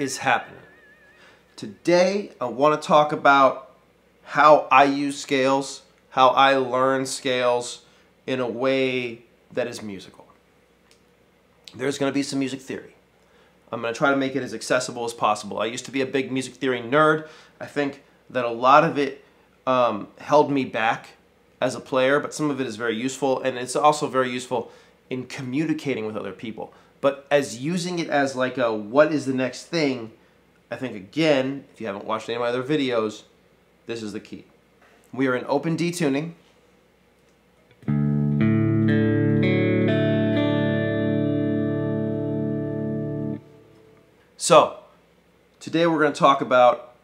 Is happening? Today, I want to talk about how I use scales, how I learn scales in a way that is musical. There's going to be some music theory. I'm going to try to make it as accessible as possible. I used to be a big music theory nerd. I think that a lot of it um, held me back as a player, but some of it is very useful, and it's also very useful in communicating with other people. But as using it as like a what is the next thing, I think again, if you haven't watched any of my other videos, this is the key. We are in open D tuning. So, today we're going to talk about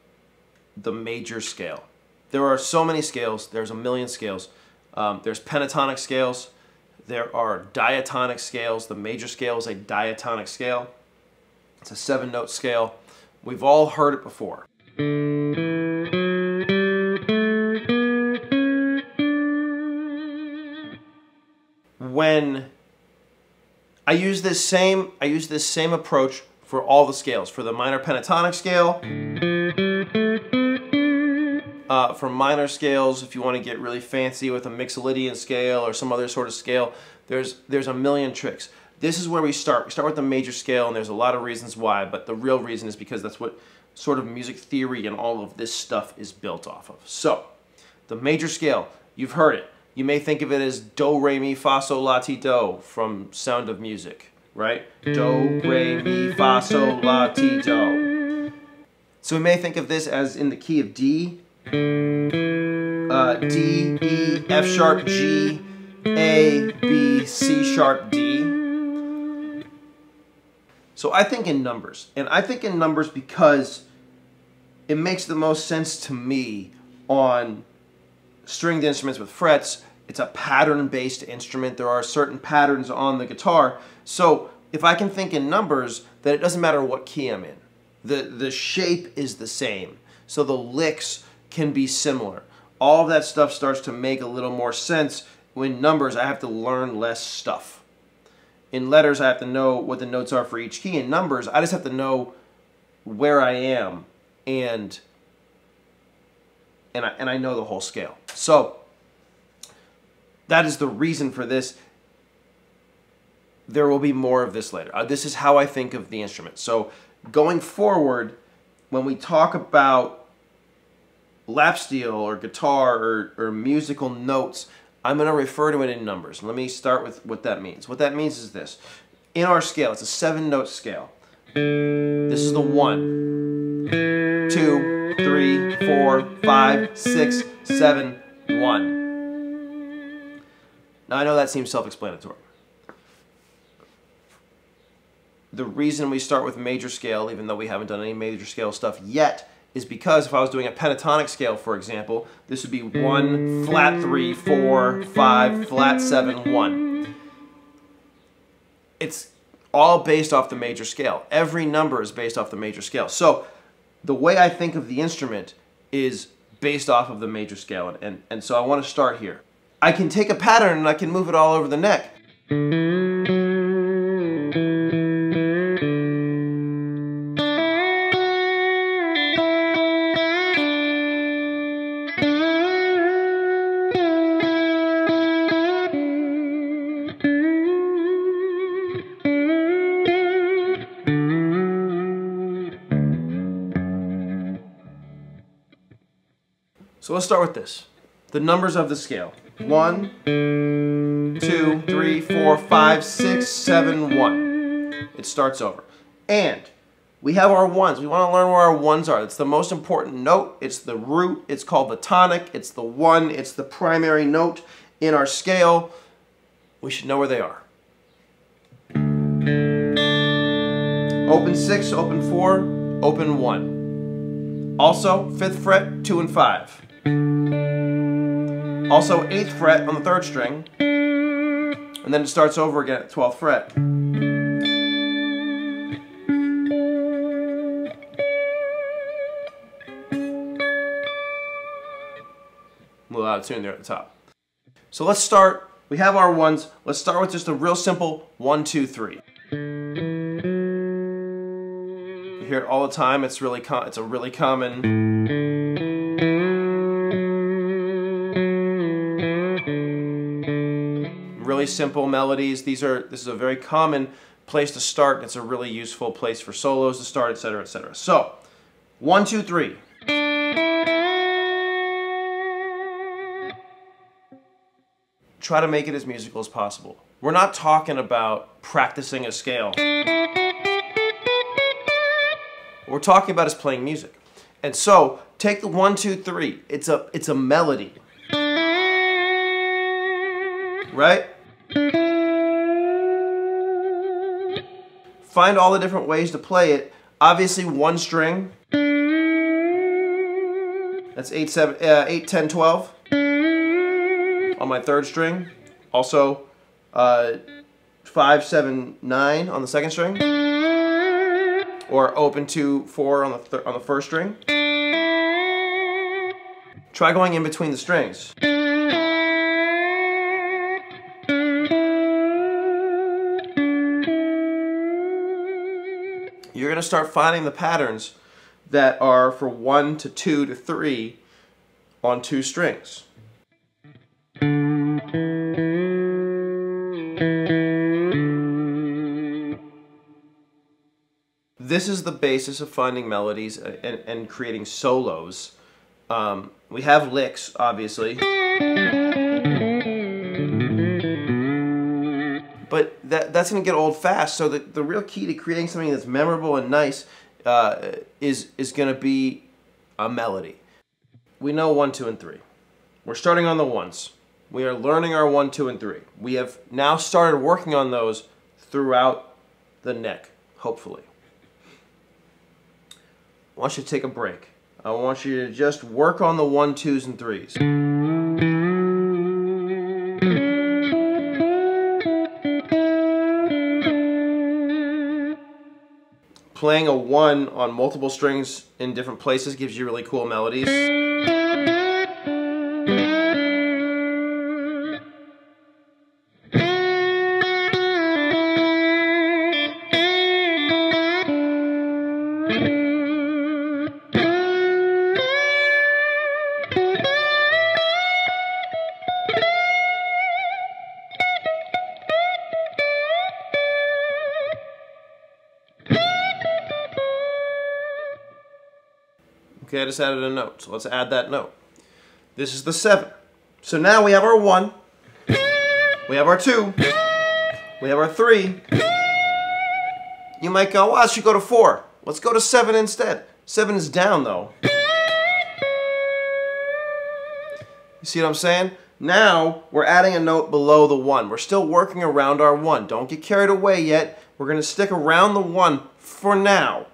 the major scale. There are so many scales, there's a million scales. Um, there's pentatonic scales, there are diatonic scales. The major scale is a diatonic scale. It's a seven note scale. We've all heard it before. When I use this same I use this same approach for all the scales. For the minor pentatonic scale, uh, for minor scales, if you want to get really fancy with a Mixolydian scale or some other sort of scale, there's, there's a million tricks. This is where we start. We start with the major scale, and there's a lot of reasons why, but the real reason is because that's what sort of music theory and all of this stuff is built off of. So, the major scale, you've heard it. You may think of it as do, re, mi, fa, sol, la, ti, do from Sound of Music, right? Do, re, mi, fa, sol, la, ti, do. So we may think of this as in the key of D, uh, D, E, F sharp, G, A, B, C sharp, D. So I think in numbers. And I think in numbers because it makes the most sense to me on stringed instruments with frets. It's a pattern-based instrument. There are certain patterns on the guitar. So if I can think in numbers, then it doesn't matter what key I'm in. The, the shape is the same. So the licks can be similar. All of that stuff starts to make a little more sense. When numbers, I have to learn less stuff. In letters, I have to know what the notes are for each key. In numbers, I just have to know where I am and and I, and I know the whole scale. So that is the reason for this. There will be more of this later. Uh, this is how I think of the instrument. So going forward, when we talk about lap steel or guitar or, or musical notes, I'm going to refer to it in numbers. Let me start with what that means. What that means is this. In our scale, it's a seven note scale. This is the one, two, three, four, five, six, seven, one. Now I know that seems self-explanatory. The reason we start with major scale, even though we haven't done any major scale stuff yet, is because if I was doing a pentatonic scale, for example, this would be 1, flat 3, 4, 5, flat 7, 1. It's all based off the major scale. Every number is based off the major scale. So the way I think of the instrument is based off of the major scale. And, and, and so I want to start here. I can take a pattern and I can move it all over the neck. Let's start with this. The numbers of the scale. One, two, three, four, five, six, seven, one. It starts over. And we have our ones. We want to learn where our ones are. It's the most important note. It's the root. It's called the tonic. It's the one. It's the primary note in our scale. We should know where they are. Open six, open four, open one. Also, fifth fret, two and five. Also 8th fret on the 3rd string, and then it starts over again at 12th fret. A little out of tune there at the top. So let's start, we have our ones, let's start with just a real simple one, two, three. You hear it all the time. It's really it's a really common. Really simple melodies. These are this is a very common place to start. It's a really useful place for solos to start, etc., etc. So, one, two, three. Try to make it as musical as possible. We're not talking about practicing a scale. What we're talking about is playing music. And so, take the one, two, three. It's a it's a melody. Right? Find all the different ways to play it. Obviously, one string. That's 8, 7, uh, 8 10, 12. On my third string. Also, uh, 5, 7, 9 on the second string. Or open 2, 4 on the, on the first string. Try going in between the strings. Going to start finding the patterns that are for 1 to 2 to 3 on two strings. This is the basis of finding melodies and, and creating solos. Um, we have licks, obviously. But that, that's going to get old fast. So the, the real key to creating something that's memorable and nice uh, is, is going to be a melody. We know one, two, and three. We're starting on the ones. We are learning our one, two, and three. We have now started working on those throughout the neck, hopefully. I want you to take a break. I want you to just work on the one, twos, and threes. Playing a one on multiple strings in different places gives you really cool melodies. Okay, I just added a note. So let's add that note. This is the 7. So now we have our 1. We have our 2. We have our 3. You might go, well, I should go to 4. Let's go to 7 instead. 7 is down, though. You see what I'm saying? Now, we're adding a note below the 1. We're still working around our 1. Don't get carried away yet. We're going to stick around the 1 for now.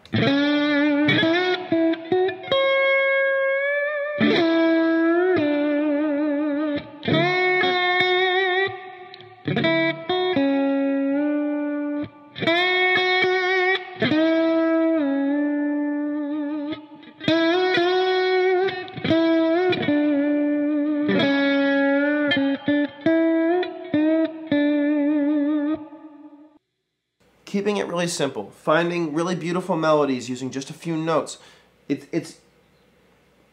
Keeping it really simple, finding really beautiful melodies using just a few notes. It, it's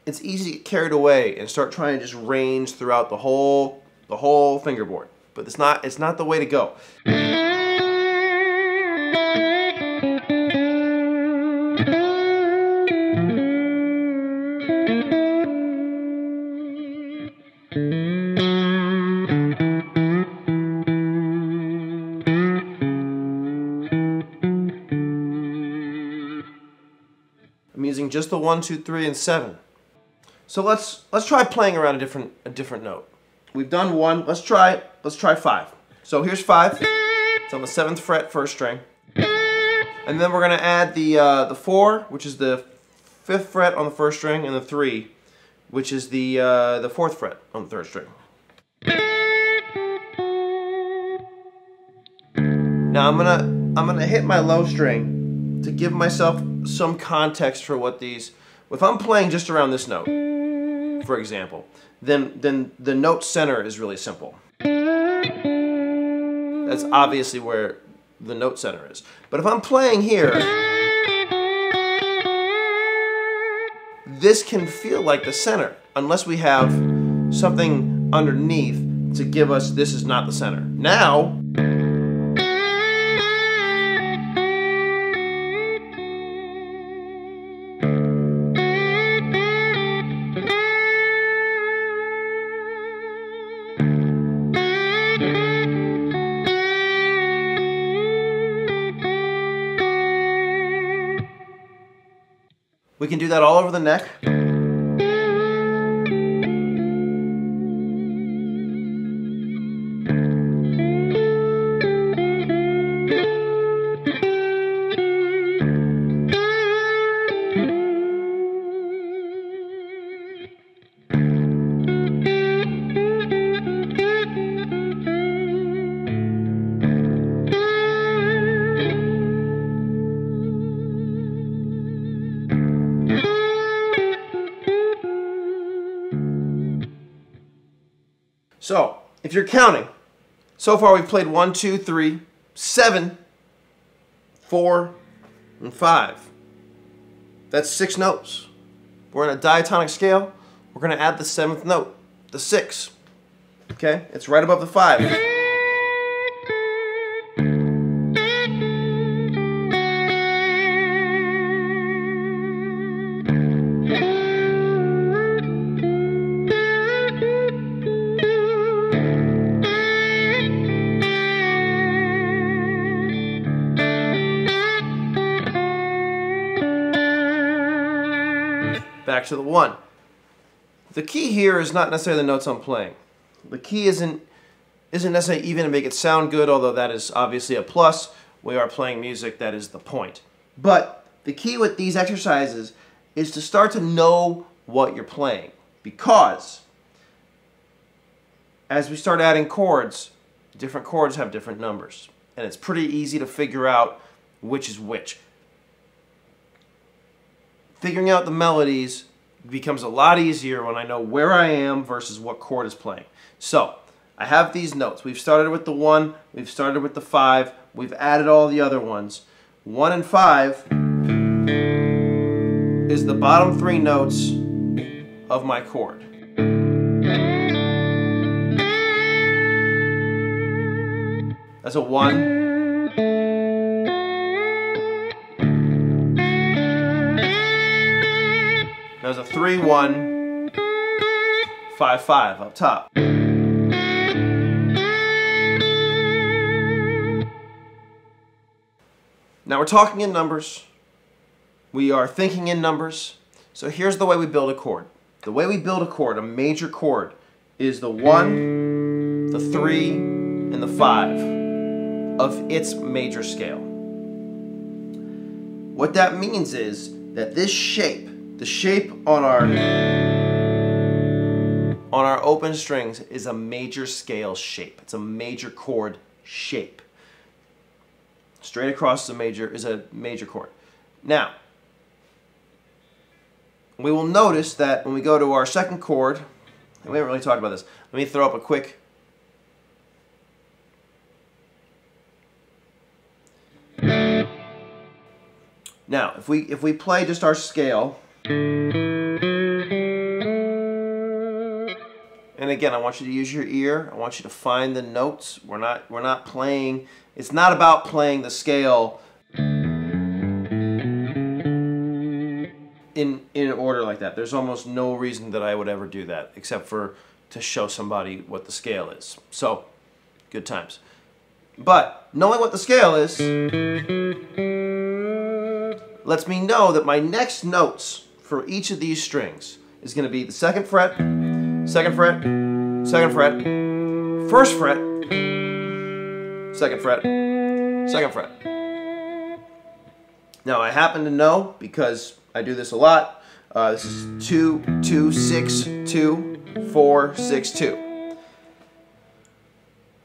it's easy to get carried away and start trying to just range throughout the whole the whole fingerboard. But it's not it's not the way to go. Using just the one, two, three, and seven. So let's let's try playing around a different a different note. We've done one. Let's try let's try five. So here's five. It's on the seventh fret, first string, and then we're gonna add the uh, the four, which is the fifth fret on the first string, and the three, which is the uh, the fourth fret on the third string. Now I'm gonna I'm gonna hit my low string to give myself some context for what these, if I'm playing just around this note, for example, then, then the note center is really simple. That's obviously where the note center is. But if I'm playing here, this can feel like the center unless we have something underneath to give us this is not the center. Now, We can do that all over the neck. If you're counting, so far we've played one, two, three, seven, four, and five. That's six notes. We're in a diatonic scale. We're going to add the seventh note, the six. Okay? It's right above the five. To the one. The key here is not necessarily the notes I'm playing. The key isn't isn't necessarily even to make it sound good, although that is obviously a plus. We are playing music, that is the point. But the key with these exercises is to start to know what you're playing. Because as we start adding chords, different chords have different numbers. And it's pretty easy to figure out which is which figuring out the melodies becomes a lot easier when I know where I am versus what chord is playing. So, I have these notes. We've started with the 1, we've started with the 5, we've added all the other ones. 1 and 5 is the bottom three notes of my chord. That's a 1, There's a 3 1 5 5 up top. Now we're talking in numbers. We are thinking in numbers. So here's the way we build a chord. The way we build a chord, a major chord, is the 1, the 3, and the 5 of its major scale. What that means is that this shape the shape on our on our open strings is a major scale shape. It's a major chord shape. Straight across the major is a major chord. Now, we will notice that when we go to our second chord, we haven't really talked about this. Let me throw up a quick Now, if we if we play just our scale, and again, I want you to use your ear. I want you to find the notes. We're not we're not playing. It's not about playing the scale in in order like that. There's almost no reason that I would ever do that except for to show somebody what the scale is. So, good times. But knowing what the scale is lets me know that my next notes for each of these strings is going to be the second fret, second fret, second fret, first fret, second fret, second fret. Now I happen to know, because I do this a lot, uh, this is 2, 2, 6, 2, 4, 6, 2.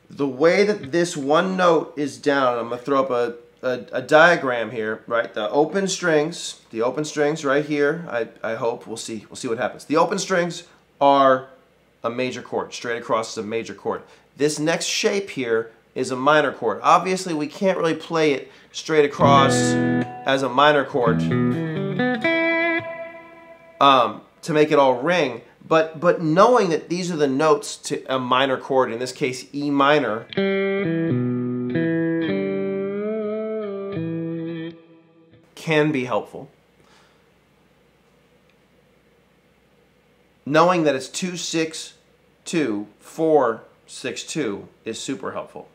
The way that this one note is down, I'm going to throw up a a, a, diagram here, right? The open strings, the open strings right here, I, I hope, we'll see, we'll see what happens. The open strings are a major chord, straight across is a major chord. This next shape here is a minor chord. Obviously we can't really play it straight across as a minor chord um, to make it all ring. But but knowing that these are the notes to a minor chord, in this case E minor, can be helpful. Knowing that it's two six two four six two is super helpful.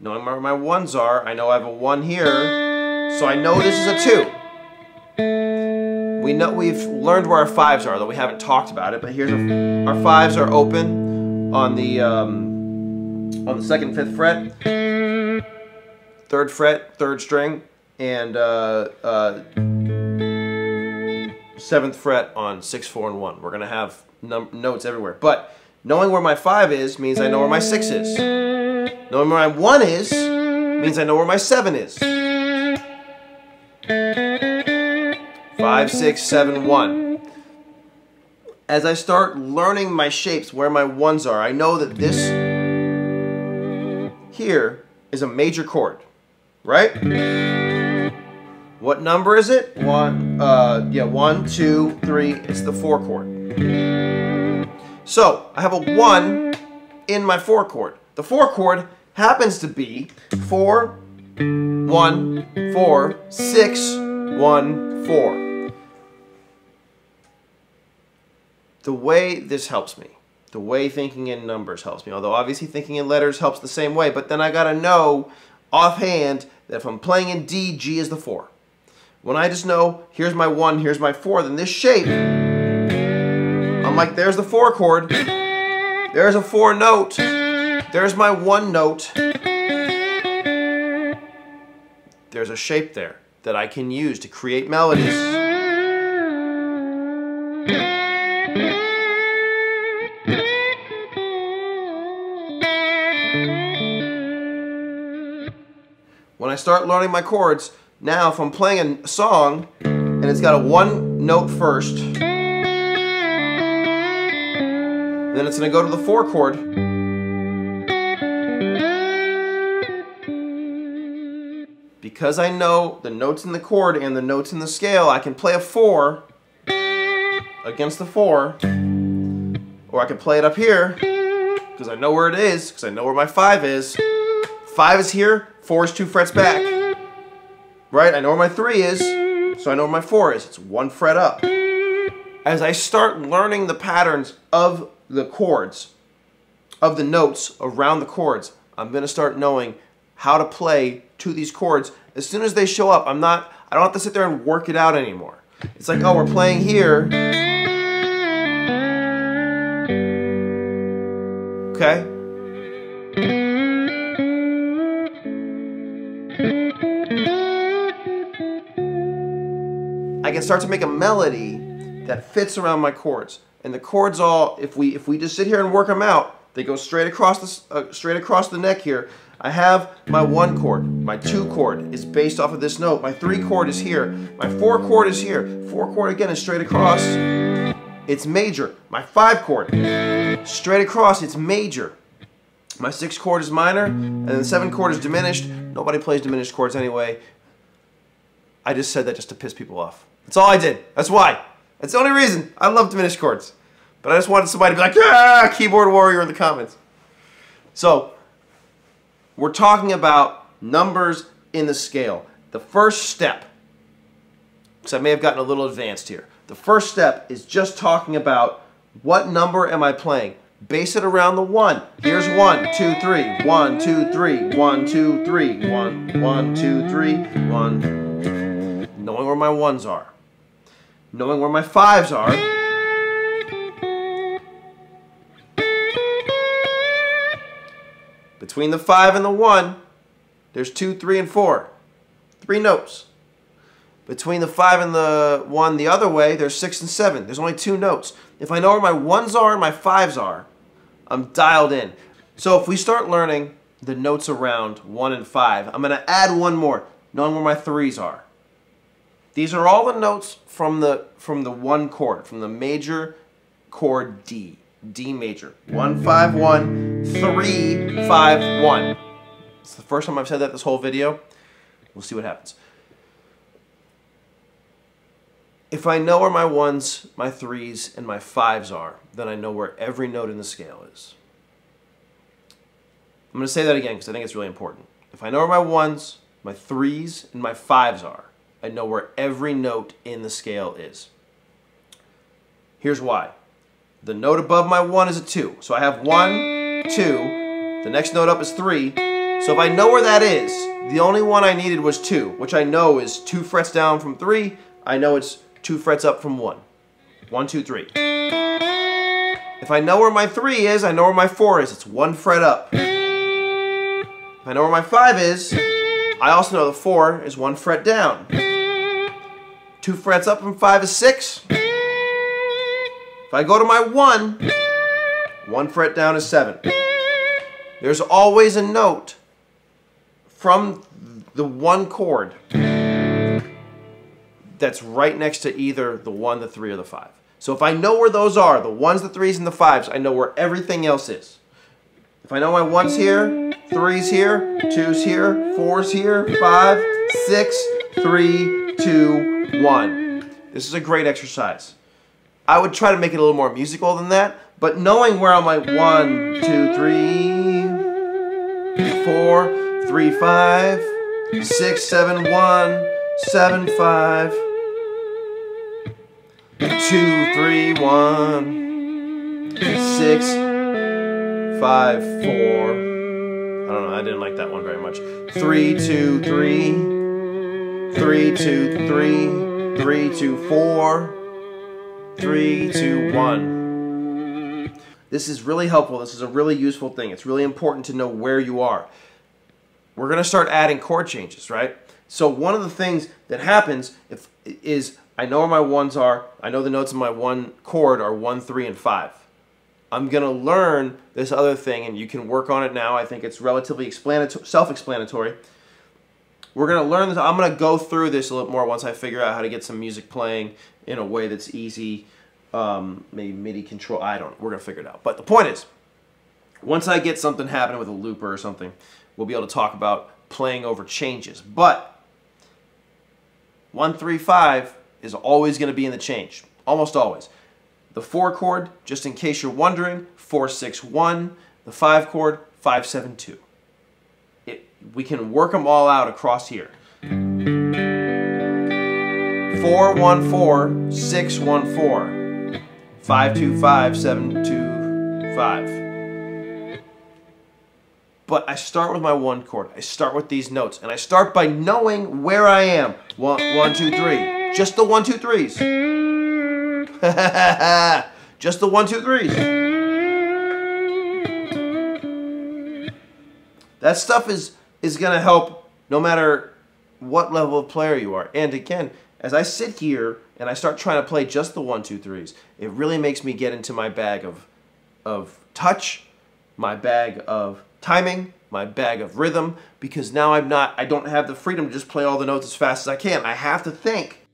Knowing where my ones are, I know I have a one here, so I know this is a two. We know we've learned where our fives are, though we haven't talked about it. But here's our, our fives are open on the um, on the second, fifth fret, third fret, third string, and uh, uh, seventh fret on six, four, and one. We're gonna have notes everywhere, but knowing where my five is means I know where my six is. Knowing where my one is means I know where my seven is. Five, six, seven, one. As I start learning my shapes, where my ones are, I know that this here is a major chord, right? What number is it? One, uh, yeah, one, two, three. It's the four chord. So I have a one in my four chord. The four chord happens to be four, one, four, six, one, four. the way this helps me, the way thinking in numbers helps me, although obviously thinking in letters helps the same way, but then I gotta know offhand that if I'm playing in D, G is the four. When I just know, here's my one, here's my four, then this shape, I'm like, there's the four chord, there's a four note, there's my one note, there's a shape there that I can use to create melodies. When I start learning my chords, now if I'm playing a song and it's got a one note first, then it's going to go to the four chord. Because I know the notes in the chord and the notes in the scale, I can play a four against the four, or I can play it up here because I know where it is, because I know where my five is. Five is here, four is two frets back. Right? I know where my three is, so I know where my four is. It's one fret up. As I start learning the patterns of the chords, of the notes around the chords, I'm going to start knowing how to play to these chords. As soon as they show up, I'm not, I don't have to sit there and work it out anymore. It's like, oh, we're playing here. Okay? I can start to make a melody that fits around my chords. And the chords all, if we if we just sit here and work them out, they go straight across the uh, straight across the neck here. I have my one chord, my two chord is based off of this note. My three chord is here. My four chord is here. Four chord again is straight across. It's major. My five chord, straight across, it's major. My six chord is minor, and then the seven chord is diminished. Nobody plays diminished chords anyway. I just said that just to piss people off. That's all I did. That's why. That's the only reason. I love diminished chords. But I just wanted somebody to be like, ah, keyboard warrior in the comments. So, we're talking about numbers in the scale. The first step, because I may have gotten a little advanced here. The first step is just talking about what number am I playing? Base it around the one. Here's one, two, three, one, two, three, one, two, three, one, one, two, three, one. Knowing where my ones are knowing where my fives are. Between the five and the one, there's two, three, and four. Three notes. Between the five and the one the other way, there's six and seven. There's only two notes. If I know where my ones are and my fives are, I'm dialed in. So if we start learning the notes around one and five, I'm going to add one more, knowing where my threes are. These are all the notes from the from the one chord, from the major chord D, D major. One five one, three five one. It's the first time I've said that this whole video. We'll see what happens. If I know where my ones, my threes, and my fives are, then I know where every note in the scale is. I'm going to say that again because I think it's really important. If I know where my ones, my threes, and my fives are, I know where every note in the scale is. Here's why. The note above my one is a two. So I have one, two. The next note up is three. So if I know where that is, the only one I needed was two, which I know is two frets down from three. I know it's two frets up from one. One, two, three. If I know where my three is, I know where my four is. It's one fret up. If I know where my five is, I also know the four is one fret down. Two frets up from five is six. If I go to my one, one fret down is seven. There's always a note from the one chord that's right next to either the one, the three, or the five. So if I know where those are, the ones, the threes, and the fives, I know where everything else is. If I know my ones here, threes here, twos here, fours here, five, six, three, two, one. This is a great exercise. I would try to make it a little more musical than that, but knowing where I'm like one, two, three, four, three, five, six, seven, one, seven, five, two, three, one, six, five, four. I don't know. I didn't like that one very much. Three, two, three, three, two, three, three, two, four, three, two, one. This is really helpful. This is a really useful thing. It's really important to know where you are. We're going to start adding chord changes, right? So one of the things that happens if, is I know where my ones are. I know the notes in my one chord are one, three, and five. I'm going to learn this other thing, and you can work on it now. I think it's relatively self-explanatory. We're going to learn this. I'm going to go through this a little more once I figure out how to get some music playing in a way that's easy. Um, maybe MIDI control. I don't. We're going to figure it out. But the point is, once I get something happening with a looper or something, we'll be able to talk about playing over changes. But 135 is always going to be in the change, almost always. The 4 chord, just in case you're wondering, 461. The 5 chord, 572. It, we can work them all out across here. 414, 614, 525, 725 but I start with my one chord. I start with these notes, and I start by knowing where I am. One, one, two, three. Just the one, two, threes. Just the one, two, threes. That stuff is is gonna help no matter what level of player you are. And again, as I sit here and I start trying to play just the one, two, threes, it really makes me get into my bag of of touch, my bag of timing, my bag of rhythm, because now I'm not, I don't have the freedom to just play all the notes as fast as I can. I have to think.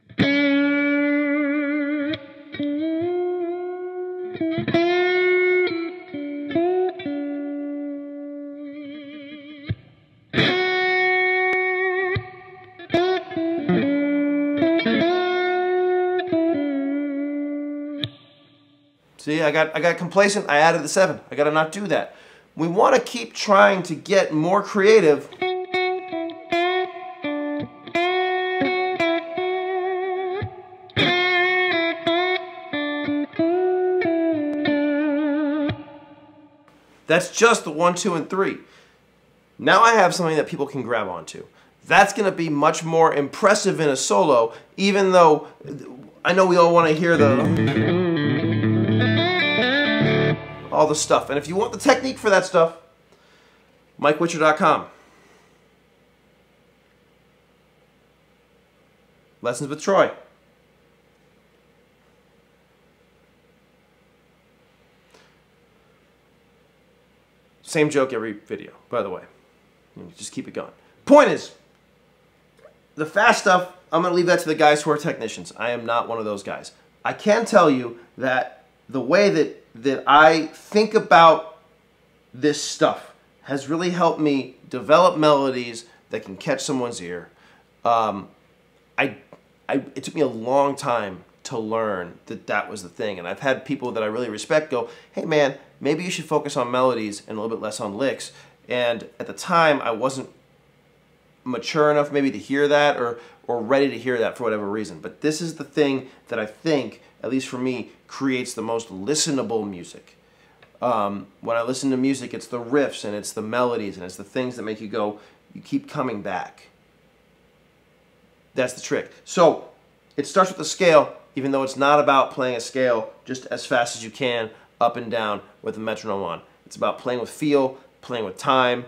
See, I got I got complacent. I added the seven. I got to not do that we want to keep trying to get more creative That's just the one, two, and three. Now I have something that people can grab onto. That's to be much more impressive in a solo, even though I know we all want to hear the all the stuff. And if you want the technique for that stuff, MikeWitcher.com. Lessons with Troy. Same joke every video, by the way. Just keep it going. Point is, the fast stuff, I'm going to leave that to the guys who are technicians. I am not one of those guys. I can tell you that the way that that I think about this stuff has really helped me develop melodies that can catch someone's ear. Um, I I, it took me a long time to learn that that was the thing. And I've had people that I really respect go, hey man, maybe you should focus on melodies and a little bit less on licks. And at the time, I wasn't mature enough maybe to hear that or, or ready to hear that for whatever reason. But this is the thing that I think, at least for me, creates the most listenable music. Um, when I listen to music, it's the riffs and it's the melodies and it's the things that make you go, you keep coming back. That's the trick. So it starts with the scale, even though it's not about playing a scale just as fast as you can up and down with a metronome on. It's about playing with feel, playing with time.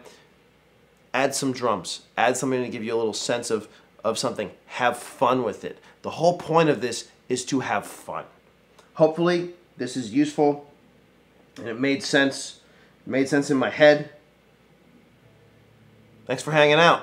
Add some drums. Add something to give you a little sense of, of something. Have fun with it. The whole point of this is to have fun. Hopefully, this is useful and it made sense. It made sense in my head. Thanks for hanging out.